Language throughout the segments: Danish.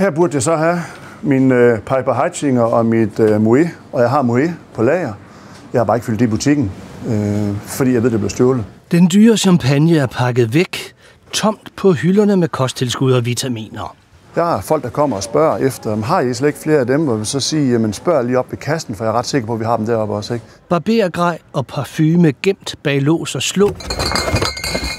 Her burde jeg så have min øh, Piper Heichinger og mit øh, Moe, og jeg har Moe på lager. Jeg har bare ikke fyldt det i butikken, øh, fordi jeg ved, det bliver stjålet. Den dyre champagne er pakket væk, tomt på hylderne med kosttilskud og vitaminer. Jeg har folk, der kommer og spørger efter, har I slet ikke flere af dem? Og vil så sige, jamen spørg lige op ved kassen, for jeg er ret sikker på, at vi har dem deroppe også. Ikke? Barbergrej og parfume gemt bag lås og slå.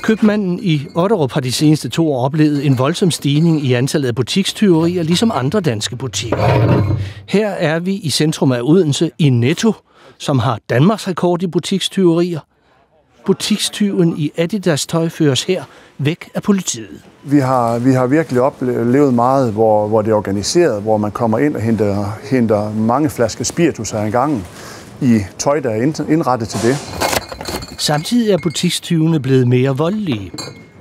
Købmanden i Otterup har de seneste to år oplevet en voldsom stigning i antallet af butikstyverier, ligesom andre danske butikker. Her er vi i centrum af Odense i Netto, som har Danmarks rekord i butikstyverier. Butikstyven i Adidas tøj føres her væk af politiet. Vi har, vi har virkelig oplevet meget, hvor, hvor det er organiseret, hvor man kommer ind og henter, henter mange flasker spiritus af en gang i tøj, der er indrettet til det. Samtidig er butikstyvene blevet mere voldelige.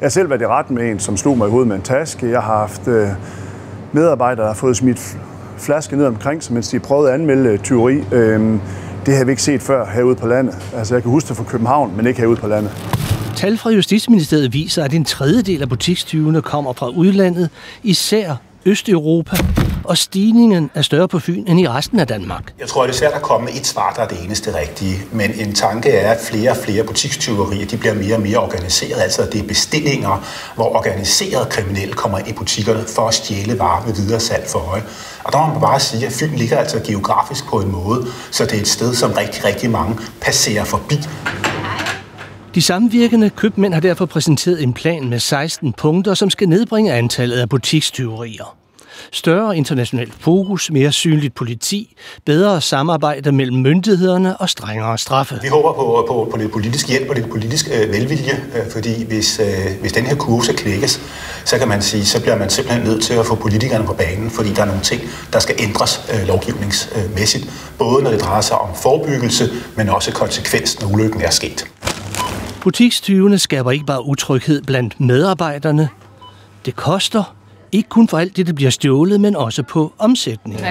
Jeg selv været i retten med en, som slog mig i hovedet med en taske. Jeg har haft øh, medarbejdere, der har fået smidt flaske ned omkring, så mens de prøvede at anmelde øh, tyveri. Øh, det har vi ikke set før herude på landet. Altså, jeg kan huske det fra København, men ikke herude på landet. Tal fra Justitsministeriet viser, at en tredjedel af butikstyvene kommer fra udlandet, især Østeuropa, og stigningen er større på Fyn end i resten af Danmark. Jeg tror, det er svært at komme med et svar, der er det eneste rigtige. Men en tanke er, at flere og flere butikstyverier de bliver mere og mere organiseret. Altså, det er bestillinger, hvor organiserede kriminelle kommer ind i butikkerne for at stjæle varer med videre salg for øje. Og der må man bare sige, at Fyn ligger altså geografisk på en måde, så det er et sted, som rigtig, rigtig mange passerer forbi. De samvirkende købmænd har derfor præsenteret en plan med 16 punkter, som skal nedbringe antallet af butikstyverier. Større international fokus, mere synligt politi, bedre samarbejde mellem myndighederne og strengere straffe. Vi håber på, på, på lidt politisk hjælp og lidt politisk øh, velvilje, øh, fordi hvis, øh, hvis den her kurve skal knækkes, så kan man sige, så bliver man simpelthen nødt til at få politikerne på banen, fordi der er nogle ting, der skal ændres øh, lovgivningsmæssigt, både når det drejer sig om forebyggelse, men også konsekvens, når ulykken er sket. Butikstyvene skaber ikke bare utryghed blandt medarbejderne. Det koster, ikke kun for alt det, der bliver stjålet, men også på omsætningen.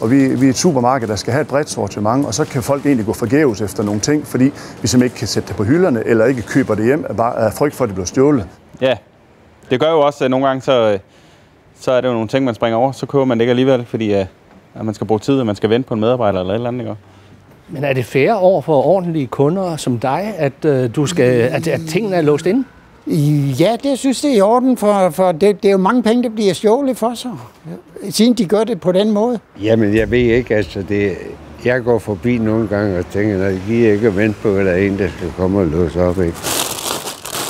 Og vi, vi er et supermarked, der skal have et bredt sortiment, og så kan folk egentlig gå forgæves efter nogle ting, fordi vi simpelthen ikke kan sætte det på hylderne, eller ikke køber det hjem af frygt for, at det bliver stjålet. Ja, det gør jo også, at nogle gange så, så er det jo nogle ting, man springer over, så køber man det ikke alligevel, fordi at man skal bruge tid, og man skal vente på en medarbejder eller et eller andet. Ikke? Men er det fair over for ordentlige kunder som dig, at, øh, du skal, at, at tingene er låst inde? Ja, det synes det er i orden, for, for det, det er jo mange penge, der bliver stjålet for sig, siden de gør det på den måde. Jamen, jeg ved ikke, altså det, jeg går forbi nogle gange og tænker, at de ikke at vente på, at der er en, der skal komme og låse op, ikke?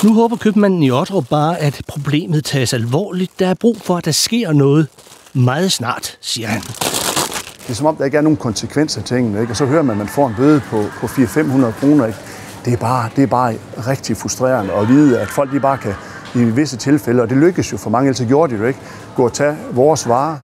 Nu håber købmanden i Otrup bare, at problemet tages alvorligt. Der er brug for, at der sker noget meget snart, siger han. Det er som om, der ikke er nogen konsekvenser af tingene, ikke? og så hører man, at man får en bøde på, på 400-500 kroner. Ikke? Det, er bare, det er bare rigtig frustrerende at vide, at folk de bare kan i visse tilfælde, og det lykkes jo for mange, ellers gjorde de det ikke, gå og tage vores varer.